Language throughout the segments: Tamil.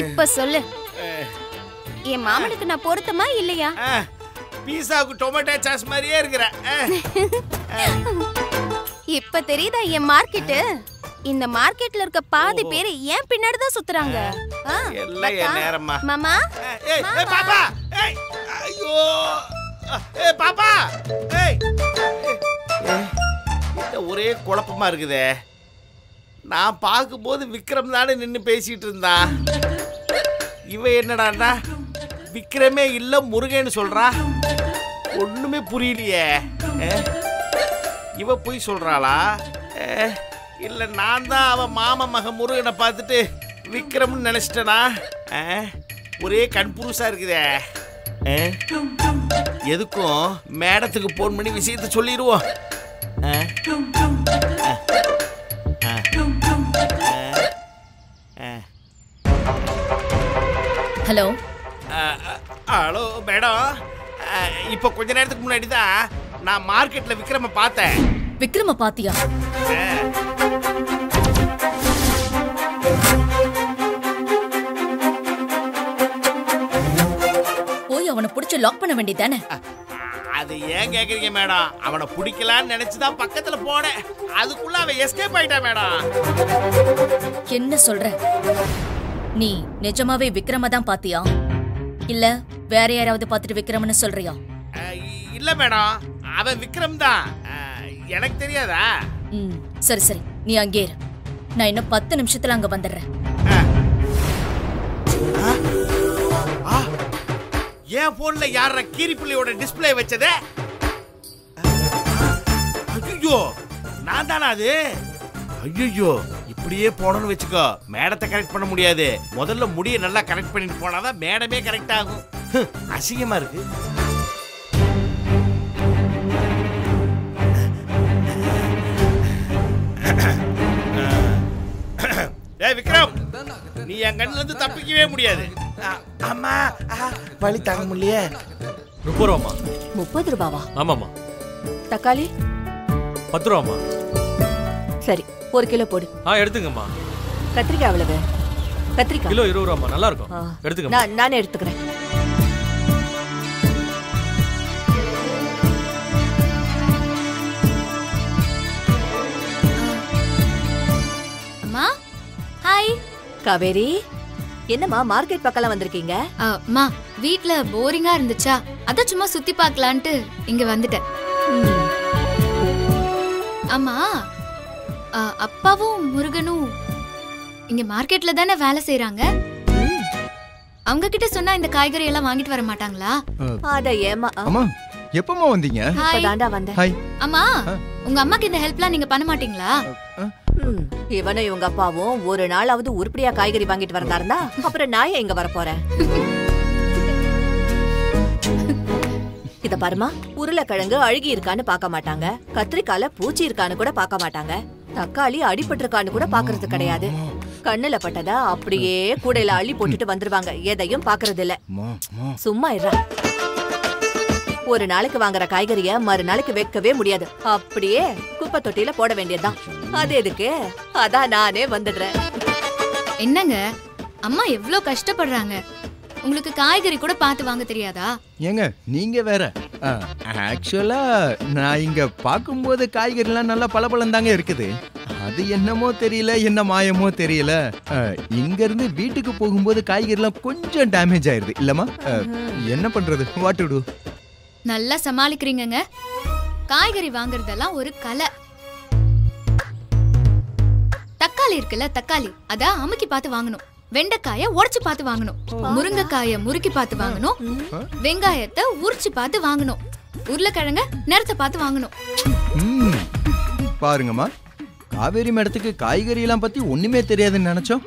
இப்ப சொல்லு. என் மாமனுக்கு நான் பொருத்தமா இல்லையா? பீஸாவுக்கு டொமேட்டோ சாஸ் மாதிரியே இருக்கிற. இப்ப தெரியுதா என் மார்க்கெட்டு? இந்த மார்க்கெட்ல இருக்க பாதி பேர் ஏன் பின்னாடி தான் சுத்துறாங்க. எல்லாம் என். மாமா ஏய் பாப்பா. ஏய் ஐயோ. ஏய் பாப்பா. ஏய். ஒரே குழப்பமா இருக்குதே. நான் பார்க்கும்போது விக்ரம் தானே நின்று பேசிகிட்டு இருந்தான் இவன் என்னடான்னா விக்ரமே இல்லை முருகன்னு சொல்கிறான் ஒன்றுமே புரியலையே. இவ போய் சொல்கிறாளா இல்லை நான் தான் அவன் மாமன் மக முருகனை பார்த்துட்டு விக்ரம்னு நினச்சிட்டேனா? ஒரே கண்புருசாக இருக்குதே. எதுக்கும் மேடத்துக்கு ஃபோன் பண்ணி விஷயத்த சொல்லிடுவோம் ஹலோ ஹலோ மேடம். இப்போ கொஞ்ச நேரத்துக்கு முன்னாடி தான் நான் மார்க்கெட்ல விக்ரம பார்த்தேன். விக்ரம பாத்தியா? போய் அவனை புடிச்சு லாக் பண்ண வேண்டியதானே அது ஏன் கேக்குறீங்க மேடம்? அவனை பிடிக்கலான்னு நினைச்சு தான் பக்கத்துல போனேன். அதுக்குள்ள அவன் எஸ்கேப் ஆயிட்டான் மேடம். என்ன சொல்ற? நீ நிஜமாவே விக்ரம தான் பாத்தியா? இல்ல வேற யாராவது பார்த்துட்டு விக்ரமன்னு சொல்றியா? இல்ல மேடம் அவன் விக்ரம் தான். எனக்கு தெரியாதா? ம் சரி சரி நீ அங்கே இரு. நான் இன்னும் பத்து நிமிஷத்துல அங்க வந்துடுறேன். ஆ, என் போன்ல யார கீரி பிள்ளையோட டிஸ்ப்ளே வச்சதே? ஐயோ நான் தானா அது? ஐயோ இப்படியே போனோம்னு வச்சுக்கோ. மேடத்தை கரெக்ட் பண்ண முடியாது. முதல்ல முடியை நல்லா கரெக்ட் பண்ணிட்டு போனாதான் மேடமே கரெக்ட் ஆகும். ஹ், அசிங்கமா இருக்கு. ஏய் விக்ரம்! நீ என் கண்ணுல இருந்து தப்பிக்கவே முடியாது. அம்மா வலி தாங்க முடியலையே. முப்பது ரூபாம்மா. முப்பது ரூபாவா? ஆமாம்மா. தக்காளி? பத்து ரூபாம்மா. சரி. ஒரு கிலோ போடு. ஆ எடுத்துங்கம்மா. கத்திரிக்காய் எவ்வளவு? கத்திரிக்காய். கிலோ இருபது ரூபாம்மா நல்லா இருக்கும் ஆ. எடுத்துக்கம்மா நான் நானே எடுத்துக்கிறேன். அம்மா ஹாய். காவேரி என்னம்மா மார்க்கெட் பக்கம்லாம் வந்திருக்கீங்க? அம்மா வீட்ல போரிங்கா இருந்துச்சா? அதான் சும்மா சுத்தி பார்க்கலான்ட்டு இங்க வந்துட்டேன். அம்மா அப்பாவும் முருகனும் இங்க மார்க்கெட்ல தானே வேலை செய்றாங்க? ம். அவங்க கிட்ட சொன்னா இந்த காய்கறி எல்லாம் வாங்கிட்டு வர மாட்டாங்களா? அட ஏமா அம்மா எப்பமா வந்தீங்க? ஹாய் இப்பதாண்டா வந்தேன். ஹாய் அம்மா. உங்க அம்மாக்கு இந்த ஹெல்ப்லாம் நீங்க பண்ண மாட்டீங்களா? இவனும் இவங்க அப்பாவும் ஒரு நாளாவது உருப்படியா காய்கறி வாங்கிட்டு வரதா இருந்தா அப்புறம் நான் ஏன் இங்க வர போறேன் இத பாருமா உருளைக்கிழங்கு அழுகி இருக்கான்னு பார்க்க மாட்டாங்க. கத்திரிக்கால பூச்சி இருக்கான்னு கூட பார்க்க மாட்டாங்க. தக்காளி அடிபட்டிருக்கான்னு கூட பாக்குறது கிடையாது. கண்ணுல பட்டதா அப்படியே கூடையில அள்ளி போட்டுட்டு வந்துருவாங்க. எதையும் பாக்குறது இல்ல. சும்மா இருடா. ஒரு நாளைக்கு வாங்குற காய்கறிய மறுநாளைக்கு வைக்கவே முடியாது. அப்படியே குப்பை தொட்டியில போட வேண்டியதுதான். அது எதுக்கு? அதான் நானே வந்துடுறேன். என்னங்க? அம்மா எவ்ளோ கஷ்டப்படுறாங்க. உங்களுக்கு காய்கறி கூட பார்த்து வாங்க தெரியாதா? ஏங்க நீங்க வேற. ஆக்சுவலா நான் இங்க பார்க்கும்போது காய்கறிலாம் நல்லா பளபளன்னு தாங்க இருக்குது. அது என்னமோ தெரியல என்ன மாயமோ தெரியல. இங்க இருந்து வீட்டுக்கு போகும்போது காய்கறிலாம் கொஞ்சம் டேமேஜ் ஆயிருது. இல்லம்மா? ஆ, என்ன பண்றது? வாட். டு நல்லா சமாளிக்கிறீங்கங்க. காய்கறி வாங்குறதெல்லாம் ஒரு கலை. தக்காளி இருக்குல்ல தக்காளி. அத அமுக்கி பார்த்து வாங்கணும். வெண்டைக்காய உடைச்சு பார்த்து வாங்கணும். முருங்கைக்காய முறுக்கி பார்த்து வாங்கணும். வெங்காயத்தை உரிச்சு பார்த்து வாங்கணும். உருளைக்கிழங்க நிறத்தை பார்த்து வாங்கணும். பாருங்கம்மா காவேரி மேடத்துக்கு காய்கறி எல்லாம் பத்தி ஒண்ணுமே தெரியாதுன்னு நினைச்சோம்.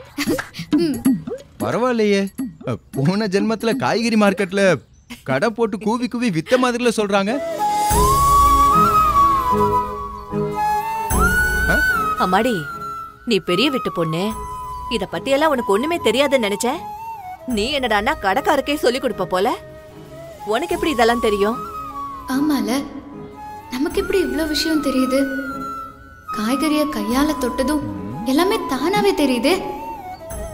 பரவாயில்லையே. அ, போன ஜென்மத்துல காய்கறி மார்க்கெட்ல கடை போட்டு கூவி கூவி வித்த மாதிரில சொல்றாங்க. அம்மாடி நீ பெரிய வீட்டு பொண்ணு. இத பத்தி எல்லாம் உனக்கு ஒண்ணுமே தெரியாதுன்னு நினைச்ச நீ என்னடான்னா கடைக்காரக்கே சொல்லி கொடுப்ப போல. உனக்கு எப்படி இதெல்லாம் தெரியும்? ஆமால. நமக்கு எப்படி இவ்ளோ விஷயம் தெரியுது? காய்கறிய கையால தொட்டதும் எல்லாமே தானாவே தெரியுதே.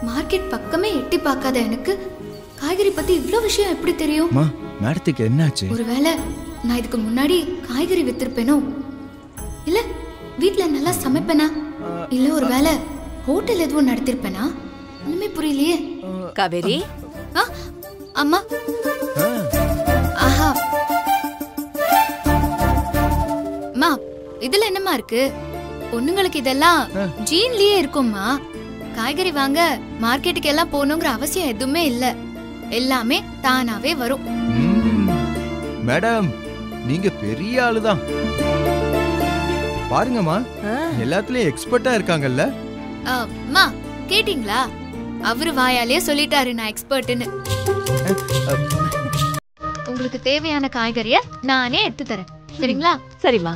மார்க்கெட் பக்கமே எட்டி பார்க்காத எனக்கு காய்கறி பத்தி இவ்ளோ விஷயம் எப்படி தெரியும்? மேடத்துக்கு என்னாச்சு? ஒருவேளை நான் இதுக்கு முன்னாடி காய்கறி வித்திருப்பேனோ? இல்ல வீட்ல நல்லா சமைப்பேனா? இல்ல ஒருவேளை ஹோட்டல் எதுவும் நடத்திருப்பேனா? ஒண்ணுமே புரியலையே. காவேரி? ஆ, அம்மா. ஆ, ஆஹா. அம்மா இதுல என்னம்மா இருக்கு? பொண்ணுங்களுக்கு இதெல்லாம் ஜீன்லயே இருக்கும்மா. காய்கறி வாங்க மார்க்கெட்டுக்கு எல்லாம் போகணுங்கிற அவசியம் எதுவுமே இல்ல. எல்லாமே தானாவே வரும். மேடம் நீங்க பெரிய ஆளுதான். பாருங்கம்மா எல்லாத்துலயும் எக்ஸ்பர்ட்டா இருக்காங்கல்ல. அம்மா கேட்டிங்களா? அவரு வாயாலே சொல்லிட்டாரு நான் எக்ஸ்பர்ட்னு உங்களுக்கு தேவையான காய்கறிய நானே எடுத்து தரேன். சரிங்களா? சரிம்மா.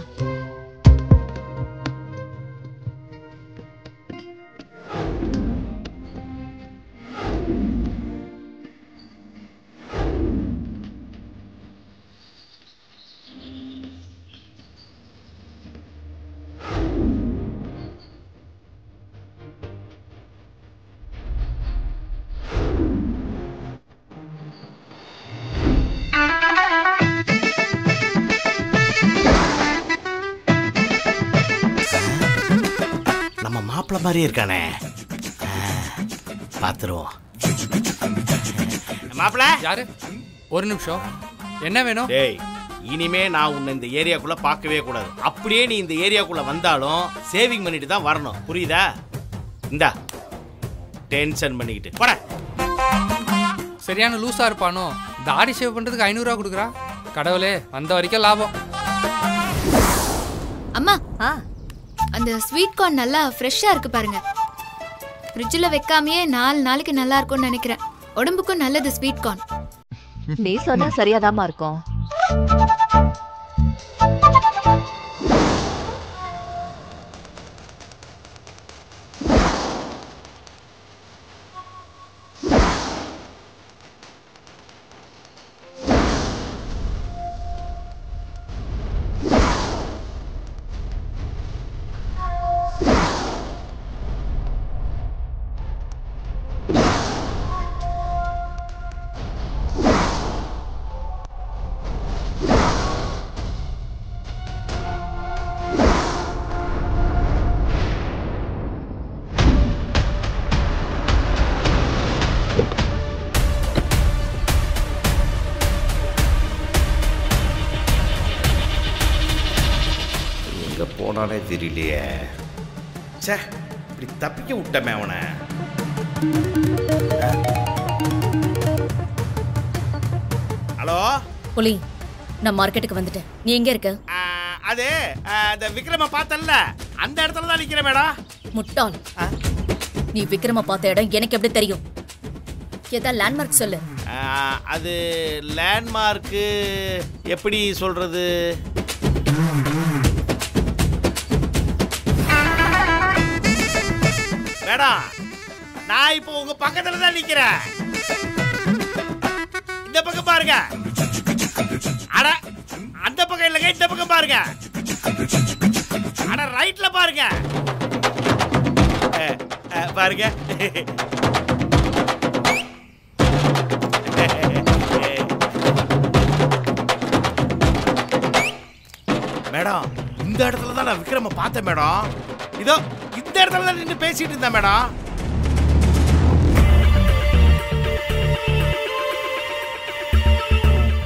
மாதிரியே இருக்கானே. ஆ, பாத்துருவோம். மாப்பிள்ள யாரு? ஒரு நிமிஷம். என்ன வேணும்? டேய் இனிமே நான் உன்னை இந்த ஏரியாக்குள்ள பார்க்கவே கூடாது. அப்படியே நீ இந்த ஏரியாக்குள்ள வந்தாலும் சேவிங் பண்ணிட்டு தான் வரணும். புரியுதா? இந்தா டென்ஷன் பண்ணிக்கிட்டு. போட. சரியான லூசா இருப்பானோ? தாடி ஷேவ் பண்றதுக்கு ஐநூறுரூவா கொடுக்குறா. கடவுளே வந்த வரைக்கும் லாபம். அம்மா ஆ. அந்த ஸ்வீட் கார்ன் நல்லா ஃப்ரெஷ்ஷா இருக்கு பாருங்க. ஃப்ரிட்ஜில் வைக்காமயே நாலு நாளைக்கு நல்லா இருக்கும்னு நினைக்கிறேன். உடம்புக்கும் நல்லது ஸ்வீட் கார்ன் நீ சொன்னா சரியாதாம்மா இருக்கும். போனானே தெரியலையே. ச்சே இப்படி தப்பிக்க விட்டமே அவனை. ஹலோ? புலி நான் மார்க்கெட்டுக்கு வந்துட்டேன். நீ எங்க இருக்க? அது ஆ, இந்த விக்ரம பார்த்தல்ல. அந்த இடத்துல தான் நிக்கிறேன் மேடம் முட்டாள்? நீ விக்ரம பார்த்த இடம் எனக்கு எப்படி தெரியும்? ஏதா லேண்ட்மார்க் சொல்லு. அது லேண்ட்மார்க்கு எப்படி சொல்றது? மேடம் நான் இப்போ உங்க பக்கத்துல தான் நிக்கிறேன். இந்த பக்கம் பாருங்க. அட அந்த பக்கம் இல்லைங்க இந்த பக்கம் பாருங்க. அட ரைட்ல பாருங்க. பாருங்க. மேடம் இந்த இடத்துல தான் நான் விக்ரம பார்த்தேன் மேடம். இதோ இடத்துல தான் நின்று பேசிட்டு இருந்தேன் மேடம்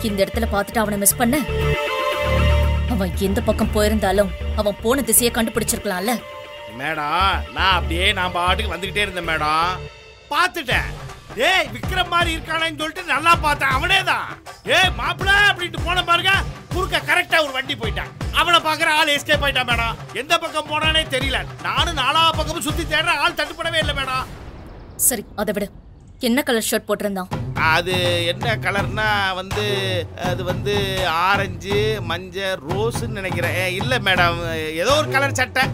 இந்த இடத்துல பார்த்துட்டு அவனை மிஸ் பண்ண. அவன் எந்த பக்கம் போயிருந்தாலும் அவன் போன திசையை கண்டுபிடிச்சிருக்கலாம்ல. மேடம் நான் அப்படியே நான் பாட்டுக்கு வந்துகிட்டே இருந்தேன் மேடம் பார்த்துட்டேன். ஏய் விக்ரம் மாதிரி இருக்கானேன்னு சொல்லிட்டு நல்லா பார்த்தேன் அவனே தான் ஏய் மாப்பிள அப்படின்ட்டு போன பாருங்க. குறுக்க கரெக்டா ஒரு வண்டி போயிட்டான். அவனை பார்க்குற ஆள் எஸ்கேப் ஆயிட்டான் மேடம் எந்த பக்கம் போனானே தெரியல. நானும் நாலா பக்கமும் சுத்தி தேடுற ஆள் தட்டுப்படவே இல்லை மேடம் சரி அதை விடு. என்ன கலர் ஷர்ட் போட்டிருந்தான்? அது என்ன கலர்னா வந்து அது வந்து ஆரஞ்சு மஞ்சள் ரோஸ்ன்னு நினைக்கிறேன். இல்ல மேடம் ஏதோ ஒரு கலர் சட்டை.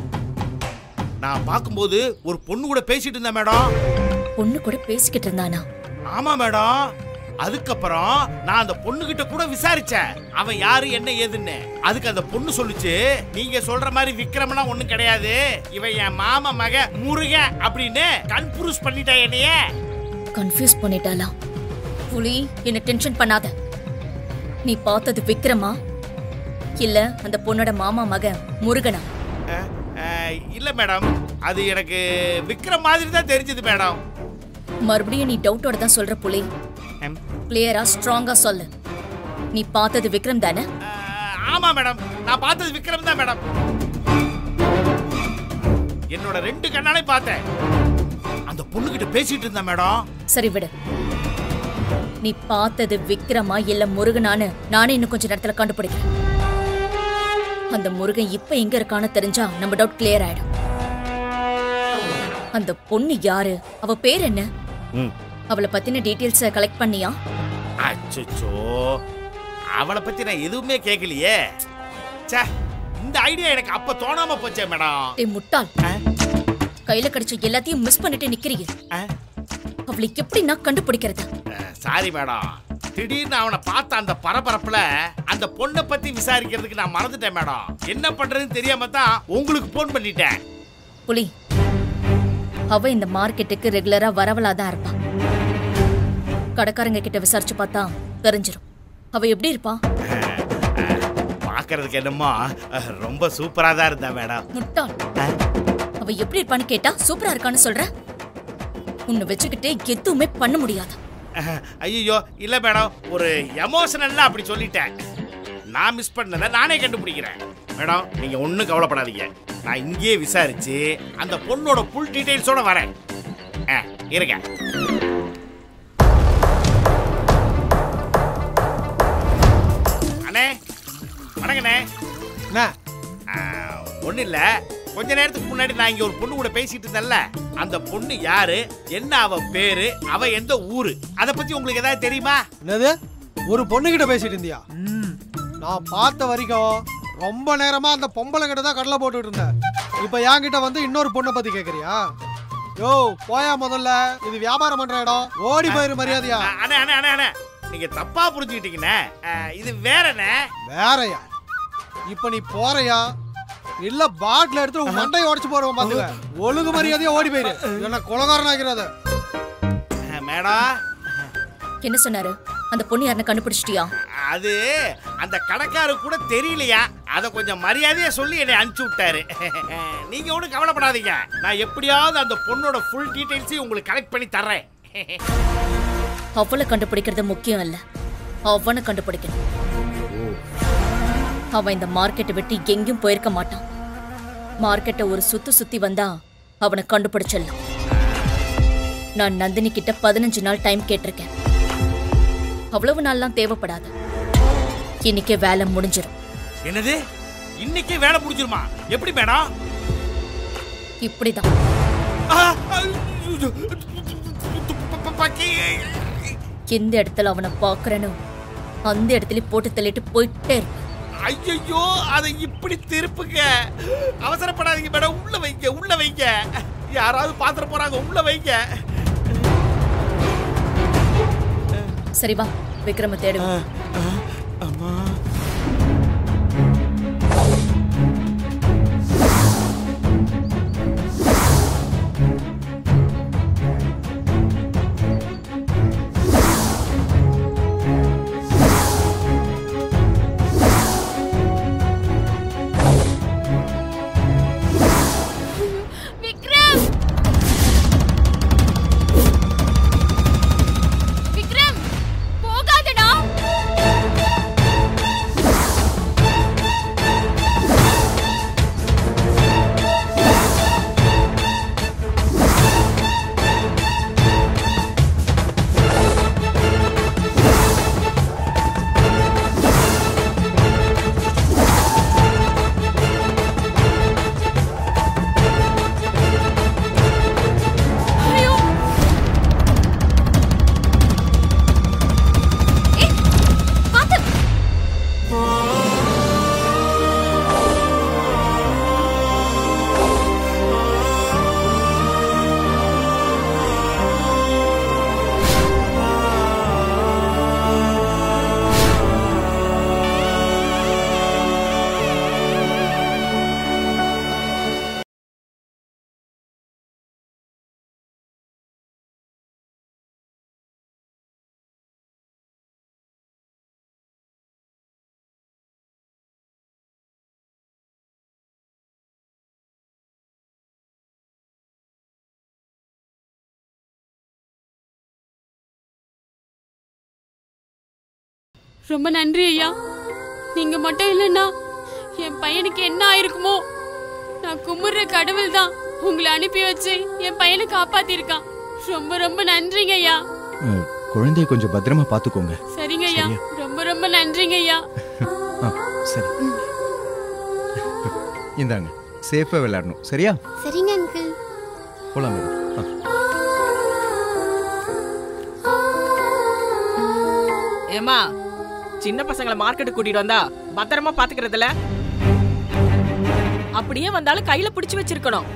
நான் பார்க்கும்போது ஒரு பொண்ணு கூட பேசிட்டு இருந்தேன் மேடம். பொண்ணு கூட பேசிக்கிட்டு இருந்தானா? ஆமா மேடம். அதுக்கப்புறம் நான் அந்த பொண்ணுகிட்ட கூட விசாரிச்சேன். அவன் யாரு என்ன ஏதுன்னு. அதுக்கு அந்த பொண்ணு சொல்லுச்சு நீங்க சொல்ற மாதிரி விக்ரம்னா ஒண்ணும் கிடையாது. இவன் என் மாமா மக முருக அப்படின்னு கன்ஃபியூஸ் பண்ணிட்டா என்னைய. கன்ஃபியூஸ் பண்ணிட்டாளா? புலி என்ன டென்ஷன் பண்ணாத. நீ பார்த்தது விக்ரமா? இல்ல அந்த பொண்ணோட மாமா மகன் முருகனா? இல்ல மேடம். அது எனக்கு விக்ரம் மாதிரி தான் தெரிஞ்சது மேடம். மறுபடியும் நீ டவுட்டோட தான் சொல்ற புலி. கிளியரா ஸ்ட்ராங்கா சொல்லு. நீ பார்த்தது விக்ரம் தானே? ஆமா மேடம். நான் பார்த்தது விக்ரம் தான் மேடம். என்னோட ரெண்டு கண்ணாலே பார்த்தேன். அந்த பொண்ணுகிட்ட பேசிட்டு இருந்தேன் மேடம். சரி விடு. நீ பார்த்தது விக்ரமா இல்ல முருகனான்னு நானே இன்னும் கொஞ்ச நேரத்துல கண்டுபிடிக்கிறேன். அந்த முருகன் இப்ப எங்க இருக்கான்னு தெரிஞ்சா நம்ம டவுட் கிளியர் ஆயிடும். அந்த பொண்ணு யாரு? அவ பேர் என்ன. அவளை பத்தின டீடைல்ஸ கலெக்ட் பண்ணியா? அச்சோ அவளை பத்தி நான் எதுவுமே கேட்கலையே ச்சே இந்த ஐடியா எனக்கு அப்ப தோணாம போச்சே மேடம். டேய் முட்டாள்? கையில கிடைச்ச எல்லாத்தையும் மிஸ் பண்ணிட்டு நிக்கிறீங்க? அவளை எப்படி நான் கண்டுபிடிக்கிறது சாரி மேடம். திடீர்னு அவனை பார்த்த அந்த பரபரப்புல அந்த பொண்ணை பத்தி விசாரிக்கிறதுக்கு நான் மறந்துட்டேன் மேடம். என்ன பண்றதுன்னு தெரியாம தான் உங்களுக்கு போன் பண்ணிட்டேன். புலி அவ இந்த மார்க்கெட்டுக்கு ரெகுலரா வரவலா தான் இருப்பா. கடைக்காரங்க கிட்ட விசாரிச்சு பார்த்தா தெரிஞ்சிரும். அவ எப்படி இருப்பா? பார்க்கறதுக்கு என்னமோ ரொம்ப சூப்பரா தான் இருந்தா மேடம். முட்டாள். அவ எப்படி இருப்பான்னு கேட்டா சூப்பரா இருக்கான்னு சொல்ற? உன்னை வச்சுக்கிட்டு எதுவுமே பண்ண முடியாது. ஐயோ இல்ல மேடம் ஒரு எமோஷனல்ல அப்படி சொல்லிட்டேன். நான் மிஸ் பண்ணதை நானே கண்டுபிடிக்கிறேன். மேடம் நீங்க ஒண்ணும் கவலைப்படாதீங்க. நான் இங்கேயே விசாரிச்சு அந்த பொண்ணோட ஃபுல் டீடைல்ஸோட வரேன். ஆ, வணக்கண்ணே. என்ன ஒன்றும் இல்லை. கொஞ்ச நேரத்துக்கு முன்னாடி நான் இங்கே ஒரு பொண்ணு கூட பேசிட்டு இருந்தேன்ல. அந்த பொண்ணு யாரு? என்ன அவ பேரு? அவ எந்த ஊரு? அதை பத்தி உங்களுக்கு ஏதாவது தெரியுமா? என்னது? ஒரு பொண்ணுகிட்ட பேசிட்டு இருந்தியா? நான் பார்த்த வரைக்கும் ரொம்ப நேரமா அந்த பொம்பளை கிட்ட தான் கடலை போட்டுட்டு இருந்தேன். இப்போ என்கிட்ட வந்து இன்னொரு பொண்ணை பத்தி கேக்குறியா? யோ போயா முதல்ல. இது வியாபாரம் பண்ற இடம். ஓடி போயிரு மரியாதையா. அண்ணே அண்ணே அண்ணே. நீங்க தப்பா புரிஞ்சுக்கிட்டீங்கண்ணே. இது வேறண்ணே. வேறயா? இப்ப நீ போறையா? இல்ல பாட்டில் எடுத்து உன் மண்டையை உடைச்சு போறவன் பாத்துக்க. ஒழுங்கு மரியாதையா ஓடி போயிரு. என்ன குலகாரன் ஆகிறத மேடம் என்ன சொன்னாரு? அந்த பொண்ணு யாருன்னு கண்டுபிடிச்சிட்டியா? அது அந்த கடைக்காரு கூட தெரியலையா? அதை கொஞ்சம் மரியாதையா சொல்லி என்னை அனுப்பிச்சு விட்டாரு. நீங்க ஒன்றும் கவலைப்படாதீங்க. நான் எப்படியாவது அந்த பொண்ணோட ஃபுல் டீடைல்ஸையும் உங்களுக்கு கலெக்ட் பண்ணி தர்றேன். அவளை கண்டுபிடிக்கிறது முக்கியம் இல்ல. அவனை கண்டுபிடிக்கணும். அவன் இந்த மார்க்கெட்டை விட்டு எங்கேயும் போயிருக்க மாட்டான். மார்க்கெட்டை ஒரு சுத்து சுத்தி வந்தா அவனை கண்டுபிடிச்சிடலாம். நான் நந்தினி கிட்ட பதினஞ்சு நாள் டைம் கேட்டிருக்கேன். அவ்வளவு நாள்லாம் தேவைப்படாது. இன்னைக்கே வேலை முடிஞ்சிடும் என்னது? இன்னைக்கே வேலை முடிஞ்சிருமா? எப்படி மேடம்? இப்படிதான். எந்த இடத்துல அவனை பாக்குறனோ அந்த இடத்துல போட்டு தள்ளிட்டு போயிட்டே இருப்பேன். ஐயோ அதை இப்படி திருப்புங்க. அவசரப்படாதீங்க மேடம் உள்ள வைங்க உள்ள வைங்க. யாராவது பாத்திர போறாங்க உள்ள வைங்க. சரி வா விக்ரம தேடுவோம் ரொம்ப நன்றி ஐயா. நீங்க மட்டும் இல்லைன்னா என் பையனுக்கு என்ன ஆயிருக்குமோ? நான் கும்பிடுற கடவுள் தான் உங்களை அனுப்பி வச்சு என் பையனை காப்பாத்திருக்கான். ரொம்ப ரொம்ப நன்றிங்க ஐயா. குழந்தைய கொஞ்சம் பத்திரமா பாத்துக்கோங்க சரிங்க ஐயா? ரொம்ப ரொம்ப நன்றிங்க ஐயா. சரி. இந்தாங்க சேஃபா விளையாடணும். சரியா? சரிங்க அங்கிள் போலாம். ஏமா சின்ன பசங்களை மார்க்கெட்டுக்கு கூட்டிட்டு வந்தா பத்திரமா பாத்துக்கிறதுல? அப்படியே வந்தாலும் கையில பிடிச்சு வச்சிருக்கணும்.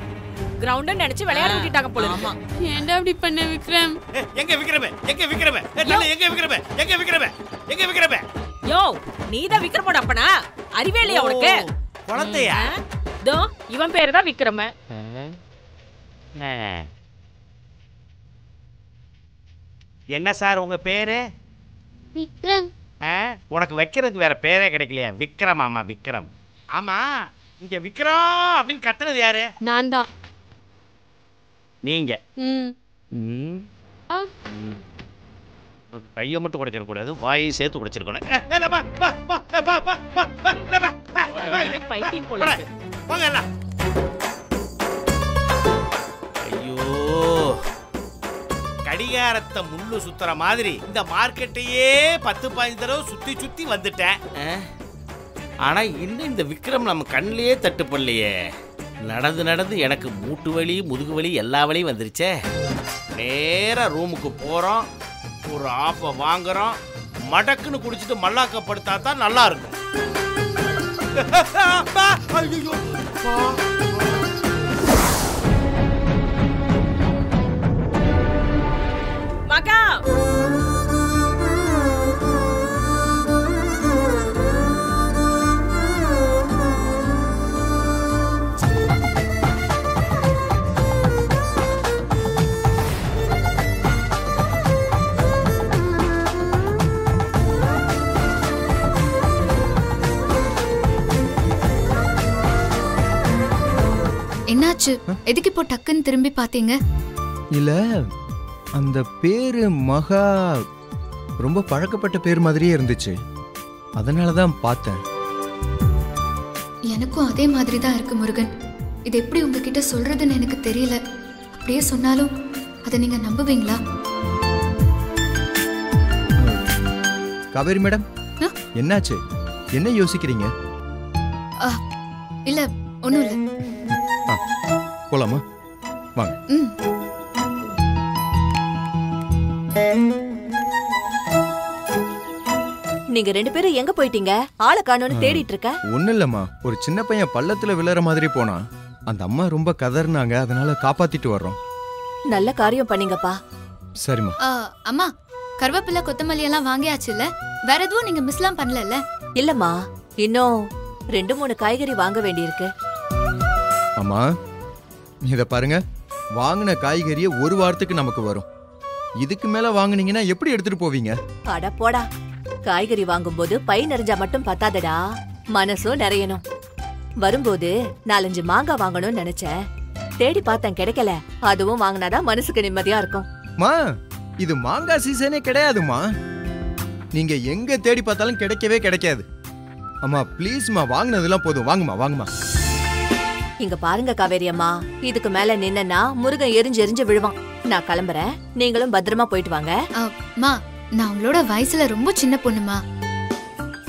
கிரவுண்ட நினைச்சு விளையாட விட்டுட்டாங்க போல ஆமா. ஏன்டா அப்படி பண்ண விக்ரம்? எங்க விக்ரம? எங்க விக்ரம? நல்ல எங்க விக்ரம? எங்க விக்ரம? எங்க விக்ரம? யோ நீதான் விக்ரமோட அப்பனா? அறிவே இல்லையா உனக்கு? குழந்தையா? தோ இவன் பேரு தான் விக்ரம என்ன சார் உங்க பேரு? விக்ரம். உனக்கு வைக்கிறதுக்கு வேற பேரே கிடைக்கலையா விக்ரம் ஆமா விக்ரம் ஆமா இங்க விக்ரம் அப்படின்னு கத்துனது யாரு நான் தான் நீங்க. கையை மட்டும் குடைச்சிடக்கூடாது வாயை சேர்த்து குடைச்சிருக்கணும் கடிகாரத்தை முள்ளு சுத்துற மாதிரி இந்த மார்க்கெட்டையே பத்து பதினஞ்சு தடவை சுத்தி சுத்தி வந்துட்டேன்? ஆனா இன்னும் இந்த விக்ரம் நம்ம கண்ணிலேயே தட்டுப்படலையே. நடந்து நடந்து எனக்கு மூட்டு வலி முதுகு வலி எல்லா வலியும் வந்துருச்சே. நேரா ரூமுக்கு போறோம் ஒரு ஆப்பை வாங்குறோம் மடக்குன்னு குடிச்சிட்டு மல்லாக்கப்படுத்தா தான் நல்லா இருக்கும். மகா என்னாச்சு? எதுக்கு இப்போ டக்குன்னு திரும்பி பாத்தீங்க இல்ல அந்த பேரு மகா ரொம்ப பழக்கப்பட்ட பேர் மாதிரியே இருந்துச்சு. அதனால தான் பார்த்தேன். எனக்கும் அதே மாதிரி தான் இருக்கு முருகன். இது எப்படி உங்ககிட்ட சொல்றதுன்னு எனக்கு தெரியல. அப்படியே சொன்னாலும் அதை நீங்க நம்புவீங்களா? காவேரி மேடம்? என்னாச்சு? என்ன யோசிக்கிறீங்க? இல்ல ஒண்ணும் இல்ல. போலாமா? வாங்க. நீங்க ரெண்டு பேரும் எங்க போயிட்டீங்க? ஆளை காணோன்னு தேடிட்டு இருக்க ஒன்றும் இல்லைம்மா. ஒரு சின்ன பையன் பள்ளத்துல விழுற மாதிரி போனான். அந்த அம்மா ரொம்ப கதறினாங்க. அதனால காப்பாத்திட்டு வர்றோம். நல்ல காரியம் பண்ணீங்கப்பா. சரிம்மா. ஆ, அம்மா கருவேப்பிலை கொத்தமல்லி எல்லாம் வாங்கியாச்சுல்ல? வேற எதுவும் நீங்க மிஸ்லாம் பண்ணல இல்லம்மா. இன்னும் ரெண்டு மூணு காய்கறி வாங்க வேண்டியிருக்கு. அம்மா இத பாருங்க. வாங்கின காய்கறியை ஒரு வாரத்துக்கு நமக்கு வரும். இதுக்கு மேல வாங்குனீங்கன்னா எப்படி எடுத்துட்டு போவீங்க? அட போடா. காய்கறி வாங்கும்போது பை நிறைஞ்சா மட்டும் பத்தாதடா. மனசும் நிறையணும். வரும்போது நாலஞ்சு மாங்காய் வாங்கணும்னு நினைச்சேன். தேடி பார்த்தேன் கிடைக்கல. அதுவும் வாங்கினாதான் மனசுக்கு நிம்மதியா இருக்கும். மா இது மாங்காய் சீசனே கிடையாதுமா? நீங்க எங்க தேடி பார்த்தாலும் கிடைக்கவே கிடைக்காது. அம்மா ப்ளீஸ்மா வாங்கினதெல்லாம் போதும். வாங்குமா வாங்குமா இங்க பாருங்க காவேரி அம்மா. இதுக்கு மேல நின்னா முருகன் எரிஞ்சு எரிஞ்சு விழுவான். நான் கிளம்புறேன். நீங்களும் பத்திரமா போயிட்டு வாங்க. மா நான் உங்களோட வயசுல ரொம்ப சின்ன பொண்ணுமா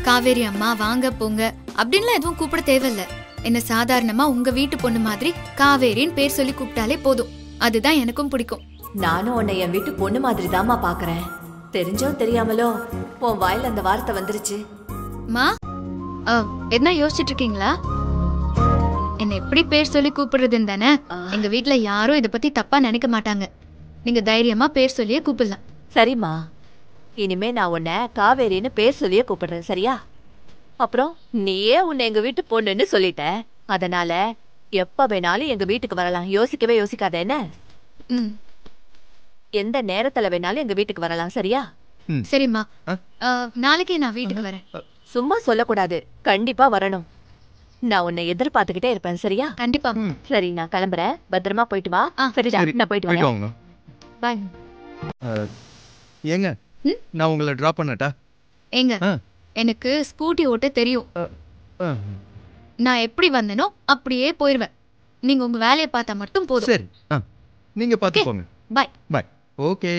காவேரி அம்மா வாங்க போங்க. அப்படின்லாம் எதுவும் கூப்பிட தேவையில்ல. என்ன சாதாரணமா உங்க வீட்டு பொண்ணு மாதிரி காவேரின்னு பேர் சொல்லி கூப்பிட்டாலே போதும். அதுதான் எனக்கும் பிடிக்கும். நானும் உன்னை என் வீட்டு பொண்ணு மாதிரி தாமா பாக்குறேன். தெரிஞ்சோ தெரியாமலோ உன் வாயில அந்த வார்த்தை வந்துருச்சு. மா என்ன யோசிச்சுட்டு இருக்கீங்களா என்ன எப்படி பேர் சொல்லி கூப்பிடுறதுன்னு தானே? எங்க வீட்ல யாரும் இத பத்தி தப்பா நினைக்க மாட்டாங்க. நீங்க தைரியமா பேர் சொல்லியே கூப்பிடலாம். சரிம்மா. இனிமே நான் உன்னை காவேரின்னு பேர் சொல்லியே கூப்பிடுறேன் சரியா? அப்புறம் நீயே உன்னை எங்க வீட்டு பொண்ணுன்னு சொல்லிட்ட. அதனால எப்ப வேணாலும் எங்க வீட்டுக்கு வரலாம். யோசிக்கவே யோசிக்காத என்ன? ம். எந்த நேரத்துல வேணாலும் எங்க வீட்டுக்கு வரலாம் சரியா? சரிம்மா. ஆ? ஆ, நாளைக்கு நான் வீட்டுக்கு வரேன். சும்மா சொல்லக்கூடாது. கண்டிப்பா வரணும். நான் உன்னை எதிர்பார்த்துக்கிட்டே இருப்பேன் சரியா? கண்டிப்பா. சரி நான் கிளம்புறேன். பத்திரமா போயிட்டு வா. சரிடா சரி, நான் போயிட்டு போயிட்டு வரேன் வாங்க. பாய் ஏங்க? நான் உங்களை டிராப் பண்ணட்டா? ஏங்க. எனக்கு ஸ்கூட்டி ஓட்ட தெரியும். நான் எப்படி வந்தேனோ அப்படியே போயிருவேன். நீங்க உங்க வேலையை பார்த்தா மட்டும் போதும். சரி. நீங்க பார்த்து போங்க. பாய் பாய் ஓகே